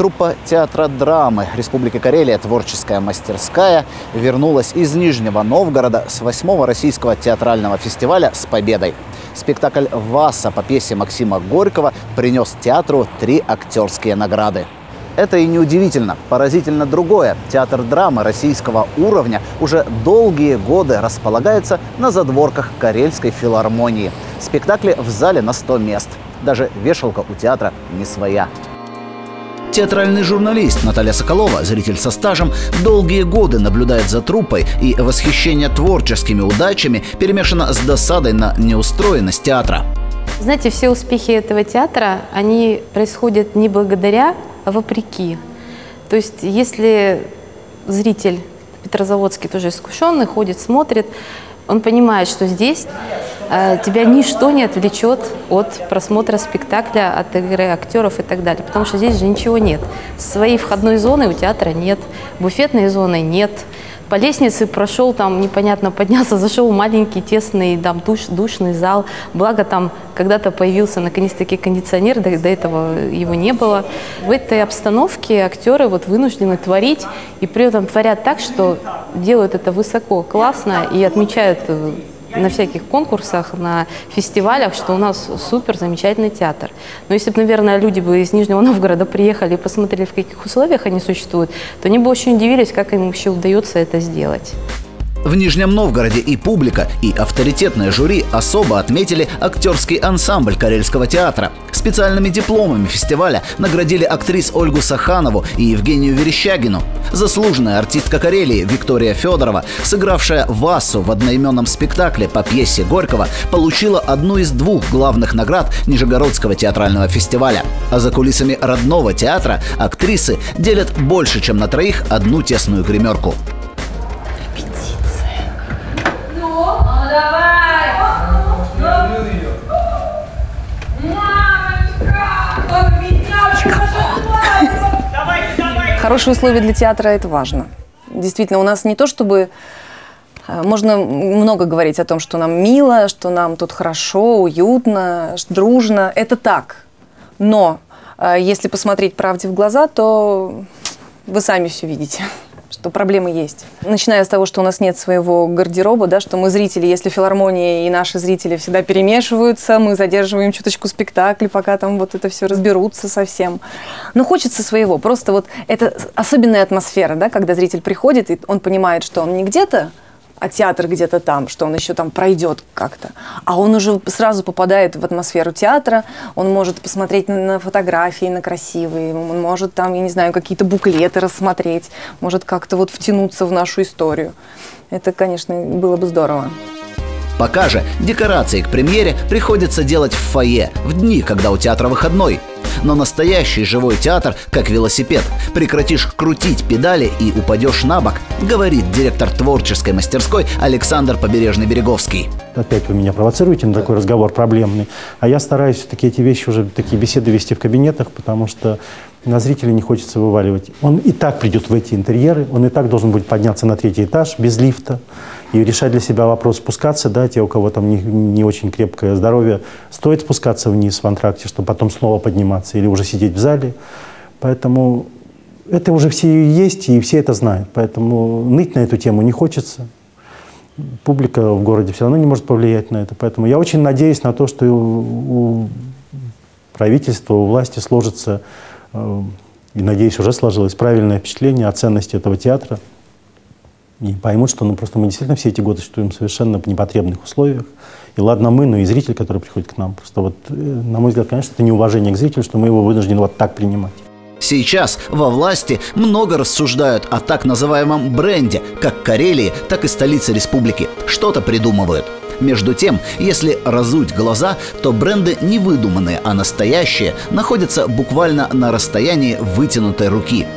Труппа театра драмы Республики Карелия «Творческая мастерская» вернулась из Нижнего Новгорода с 8 Российского театрального фестиваля с победой. Спектакль «Васа» по пьесе Максима Горького принес театру три актерские награды. Это и неудивительно. Поразительно другое. Театр драмы российского уровня уже долгие годы располагается на задворках Карельской филармонии. Спектакли в зале на 100 мест. Даже вешалка у театра не своя. Театральный журналист Наталья Соколова, зритель со стажем, долгие годы наблюдает за труппой, и восхищение творческими удачами перемешано с досадой на неустроенность театра. Знаете, все успехи этого театра, они происходят не благодаря, а вопреки. То есть если зритель Петрозаводский тоже искушенный, ходит, смотрит, он понимает, что здесь тебя ничто не отвлечет от просмотра спектакля, от игры актеров и так далее, потому что здесь же ничего нет. Своей входной зоны у театра нет, буфетной зоны нет, по лестнице прошел, там непонятно, поднялся, зашел в маленький, тесный, там, душ, душный зал. Благо там когда-то появился наконец-таки кондиционер, до, до этого его не было. В этой обстановке актеры вот вынуждены творить, и при этом творят так, что делают это высоко, классно и отмечают э, на всяких конкурсах, на фестивалях, что у нас супер замечательный театр. Но если бы, наверное, люди бы из Нижнего Новгорода приехали и посмотрели, в каких условиях они существуют, то они бы очень удивились, как им вообще удается это сделать. В Нижнем Новгороде и публика, и авторитетное жюри особо отметили актерский ансамбль Карельского театра. Специальными дипломами фестиваля наградили актрис Ольгу Саханову и Евгению Верещагину. Заслуженная артистка Карелии Виктория Федорова, сыгравшая Васу в одноименном спектакле по пьесе Горького, получила одну из двух главных наград Нижегородского театрального фестиваля. А за кулисами родного театра актрисы делят больше, чем на троих одну тесную гримерку. Хорошие условия для театра – это важно. Действительно, у нас не то чтобы э, можно много говорить о том, что нам мило, что нам тут хорошо, уютно, дружно. Это так. Но э, если посмотреть правде в глаза, то вы сами все видите что проблемы есть. Начиная с того, что у нас нет своего гардероба, да, что мы зрители, если филармония и наши зрители всегда перемешиваются, мы задерживаем чуточку спектакли, пока там вот это все разберутся совсем. Но хочется своего. Просто вот это особенная атмосфера, да, когда зритель приходит, и он понимает, что он не где-то а театр где-то там, что он еще там пройдет как-то. А он уже сразу попадает в атмосферу театра, он может посмотреть на, фотографии, на красивые, он может там, я не знаю, какие-то буклеты рассмотреть, может как-то вот втянуться в нашу историю. Это, конечно, было бы здорово. Пока же декорации к премьере приходится делать в фойе, в дни, когда у театра выходной – но настоящий живой театр как велосипед. Прекратишь крутить педали и упадешь на бок, говорит директор творческой мастерской Александр Побережный-Береговский. Опять вы меня провоцируете на такой разговор проблемный. А я стараюсь все-таки эти вещи уже, такие беседы вести в кабинетах, потому что на зрителя не хочется вываливать. Он и так придет в эти интерьеры, он и так должен будет подняться на третий этаж без лифта и решать для себя вопрос спускаться, да, те, у кого там не, не очень крепкое здоровье, стоит спускаться вниз в антракте, чтобы потом снова подниматься или уже сидеть в зале. Поэтому это уже все есть, и все это знают. Поэтому ныть на эту тему не хочется. Публика в городе все равно не может повлиять на это. Поэтому я очень надеюсь на то, что у, правительства, у власти сложится, э, и надеюсь, уже сложилось правильное впечатление о ценности этого театра и поймут, что ну, просто мы действительно все эти годы существуем в совершенно непотребных условиях. И ладно мы, но и зритель, который приходит к нам. Просто вот, э, на мой взгляд, конечно, это неуважение к зрителю, что мы его вынуждены вот так принимать. Сейчас во власти много рассуждают о так называемом бренде, как Карелии, так и столицы республики. Что-то придумывают. Между тем, если разуть глаза, то бренды не выдуманные, а настоящие находятся буквально на расстоянии вытянутой руки –